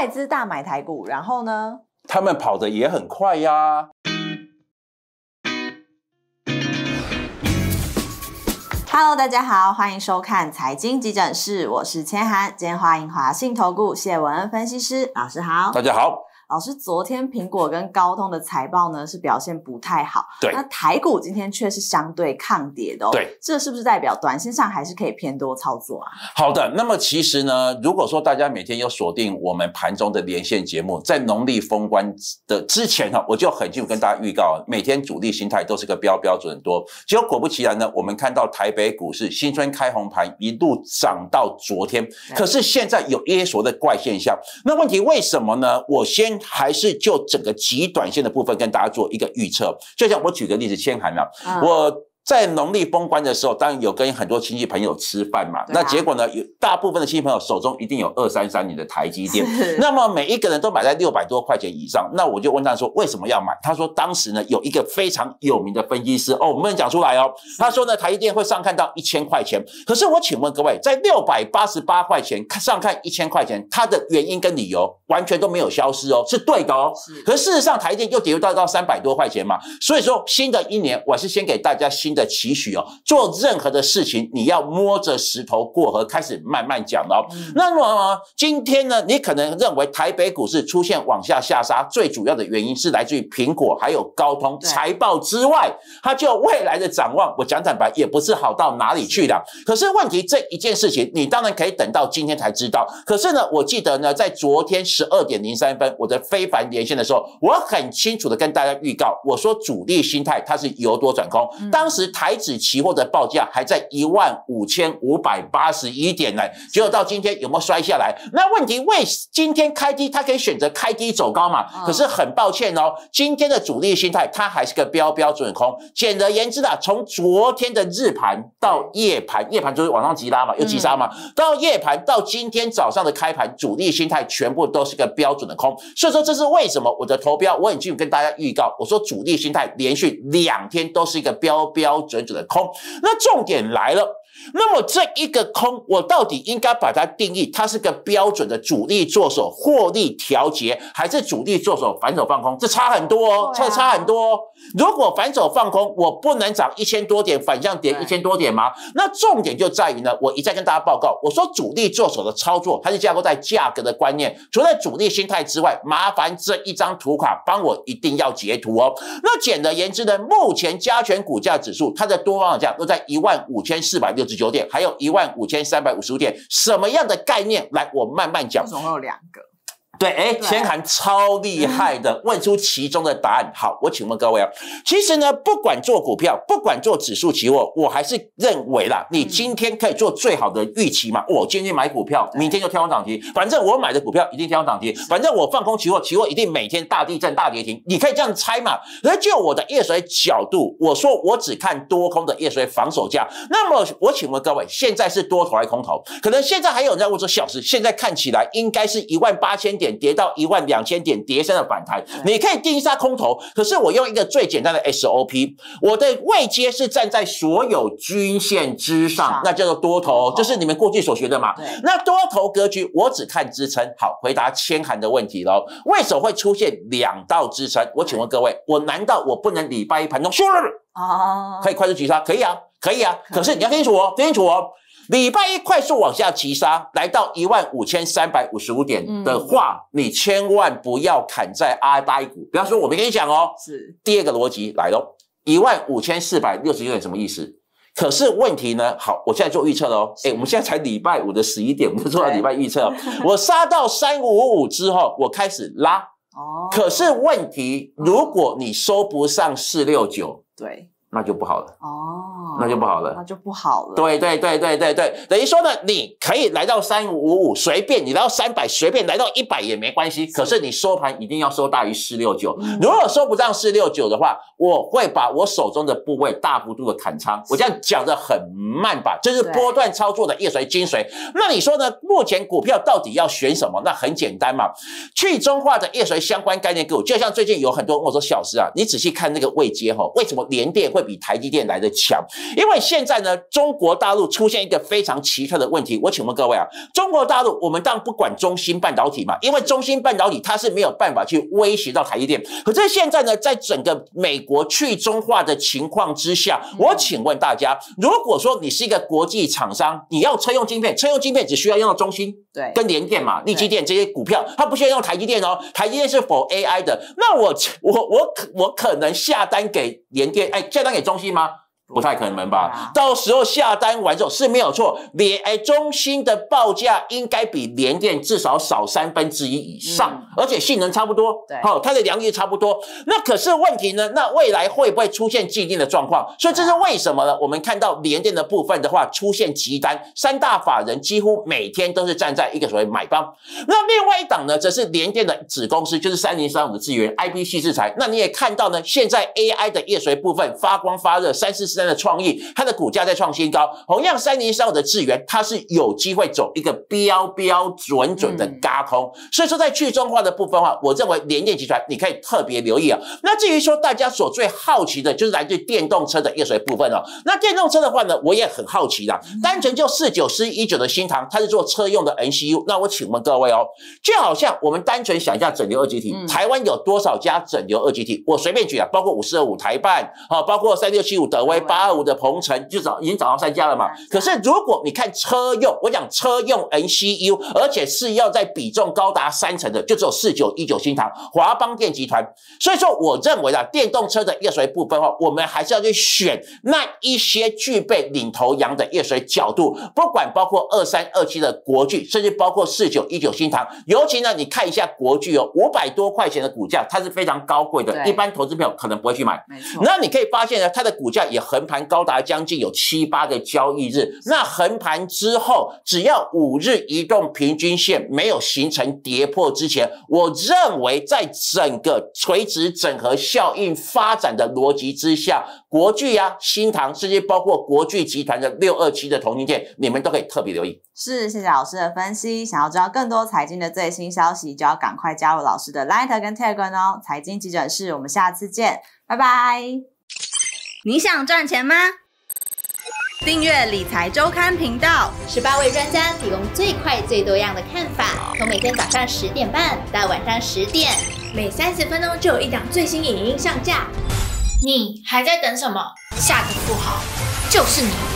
外资大买台股，然后呢？他们跑得也很快呀。Hello，大家好，欢迎收看财经急诊室，我是千涵，今天欢迎华信投顾谢文恩分析师老师好。大家好。老师，昨天苹果跟高通的财报呢是表现不太好，对。那台股今天却是相对抗跌的，哦对。这是不是代表短线上还是可以偏多操作啊？好的，那么其实呢，如果说大家每天有锁定我们盘中的连线节目，在农历封关的之前哈，我就很清楚跟大家预告，每天主力心态都是个标标准多。结果果不其然呢，我们看到台北股市新春开红盘，一路涨到昨天，可是现在有一些所谓的怪现象。那问题为什么呢？我先。还是就整个极短线的部分跟大家做一个预测，就像我举个例子，先喊了我。在农历封关的时候，当然有跟很多亲戚朋友吃饭嘛。那结果呢？有大部分的亲戚朋友手中一定有二三三年的台积电。那么每一个人都买在六百多块钱以上。那我就问他说：“为什么要买？”他说：“当时呢，有一个非常有名的分析师哦，我们讲出来哦。他说呢，台积电会上看到一千块钱。可是我请问各位，在六百八十八块钱上看一千块钱，它的原因跟理由完全都没有消失哦，是对的哦。可事实上，台积电又跌到到三百多块钱嘛。所以说，新的一年我是先给大家新的。的期许哦，做任何的事情，你要摸着石头过河，开始慢慢讲哦。那么今天呢，你可能认为台北股市出现往下下杀，最主要的原因是来自于苹果还有高通财报之外，它就未来的展望，我讲坦白也不是好到哪里去的。可是问题这一件事情，你当然可以等到今天才知道。可是呢，我记得呢，在昨天十二点零三分，我的非凡连线的时候，我很清楚的跟大家预告，我说主力心态它是由多转空，当时。台指期货的报价还在一万五千五百八十一点呢，结果到今天有没有摔下来？那问题为今天开低，它可以选择开低走高嘛？可是很抱歉哦，今天的主力心态它还是个标标准空。简而言之啊，从昨天的日盘到夜盘，夜盘就是往上急拉嘛，又急杀嘛，到夜盘到今天早上的开盘，主力心态全部都是个标准的空。所以说这是为什么我的投标，我很清楚跟大家预告，我说主力心态连续两天都是一个标标。准准的空，那重点来了。那么这一个空，我到底应该把它定义，它是个标准的主力做手获利调节，还是主力做手反手放空？这差很多哦，这差很多。哦。如果反手放空，我不能涨一千多点，反向跌一千多点吗？那重点就在于呢，我一再跟大家报告，我说主力做手的操作，它是架构在价格的观念，除了主力心态之外，麻烦这一张图卡帮我一定要截图哦。那简而言之呢，目前加权股价指数它的多方价都在一万五千四百六十九点，还有一万五千三百五十五点，什么样的概念？来，我慢慢讲。总共有两个。对，哎，千寒超厉害的，问出其中的答案。好，我请问各位啊，其实呢，不管做股票，不管做指数期货，我还是认为啦，你今天可以做最好的预期嘛。我今天买股票，明天就跳空涨停，反正我买的股票一定跳空涨停，反正我放空期货，期货一定每天大地震、大跌停。你可以这样猜嘛。而就我的夜水角度，我说我只看多空的夜水防守价。那么我请问各位，现在是多头还是空头？可能现在还有人在问说，小时现在看起来应该是一万八千点。跌到一万两千点，跌升的反弹，你可以定一下空头。可是我用一个最简单的 SOP，我的位阶是站在所有均线之上，那叫做多头，就是你们过去所学的嘛。那多头格局，我只看支撑。好，回答千寒的问题喽。为什么会出现两道支撑？我请问各位，我难道我不能礼拜一盘中，哦，可以快速急杀？可以啊，可以啊。可是你要清楚哦，清楚哦。礼拜一快速往下急杀，来到一万五千三百五十五点的话，你千万不要砍在阿呆股。比方说，我没跟你讲哦。是第二个逻辑来喽，一万五千四百六十九点什么意思？可是问题呢？好，我现在做预测喽。哎，我们现在才礼拜五的十一点，我们做到礼拜预测。我杀到三五五之后，我开始拉。哦。可是问题，如果你收不上四六九，对。那就不好了哦，那就不好了，那就不好了。对对对对对对，等于说呢，你可以来到三五五，随便你来到三百，随便来到一百也没关系。可是你收盘一定要收大于四六九，如果收不上四六九的话，我会把我手中的部位大幅度的砍仓。我这样讲的很慢吧，这是波段操作的夜水精髓。那你说呢？目前股票到底要选什么？那很简单嘛，去中化的夜水相关概念股，就像最近有很多跟我说小石啊，你仔细看那个位阶哈，为什么连电会？会比台积电来的强。因为现在呢，中国大陆出现一个非常奇特的问题。我请问各位啊，中国大陆我们当然不管中芯半导体嘛，因为中芯半导体它是没有办法去威胁到台积电。可是现在呢，在整个美国去中化的情况之下，我请问大家，如果说你是一个国际厂商，你要车用晶片，车用晶片只需要用到中芯。对，跟联电嘛、力积电这些股票，它不需要用台积电哦。台积电是否 AI 的？那我我我可我可能下单给联电，哎，下单给中芯吗？不太可能吧？到时候下单完之后是没有错，联哎中心的报价应该比联电至少少三分之一以上，而且性能差不多，对，好，它的良率差不多。那可是问题呢？那未来会不会出现既定的状况？所以这是为什么呢？我们看到联电的部分的话，出现急单，三大法人几乎每天都是站在一个所谓买方。那另外一档呢，则是联电的子公司，就是三零三五的资源 IP 系制裁。那你也看到呢，现在 AI 的业随部分发光发热，三四四。的创意，它的股价在创新高。同样，三零三五的智源，它是有机会走一个标标准准的嘎空。所以说，在去中化的部分的话，我认为联电集团你可以特别留意啊。那至于说大家所最好奇的，就是来自电动车的业水部分哦。那电动车的话呢，我也很好奇的。单纯就四九四一九的新塘，它是做车用的 NCU。那我请问各位哦，就好像我们单纯想一下整流二极体，台湾有多少家整流二极体？我随便举啊，包括五四二五台办啊，包括三六七五德威。八二五的鹏程就找已经找到三家了嘛？可是如果你看车用，我讲车用 NCU，而且是要在比重高达三成的，就只有四九一九新塘华邦电集团。所以说，我认为啊，电动车的业水部分的话，我们还是要去选那一些具备领头羊的业水角度，不管包括二三二七的国巨，甚至包括四九一九新塘。尤其呢，你看一下国巨哦，五百多块钱的股价，它是非常高贵的，一般投资朋友可能不会去买。没错。那你可以发现呢，它的股价也很。横盘高达将近有七八个交易日，那横盘之后，只要五日移动平均线没有形成跌破之前，我认为在整个垂直整合效应发展的逻辑之下，国巨呀、新唐，甚至包括国巨集团的六二七的同性店，你们都可以特别留意。是，谢谢老师的分析。想要知道更多财经的最新消息，就要赶快加入老师的 Light 跟 Telegram 哦。财经急诊室，我们下次见，拜拜。你想赚钱吗？订阅理财周刊频道，十八位专家提供最快最多样的看法，从每天早上十点半到晚上十点，每三十分钟就有一档最新影音上架。你还在等什么？下个富豪就是你。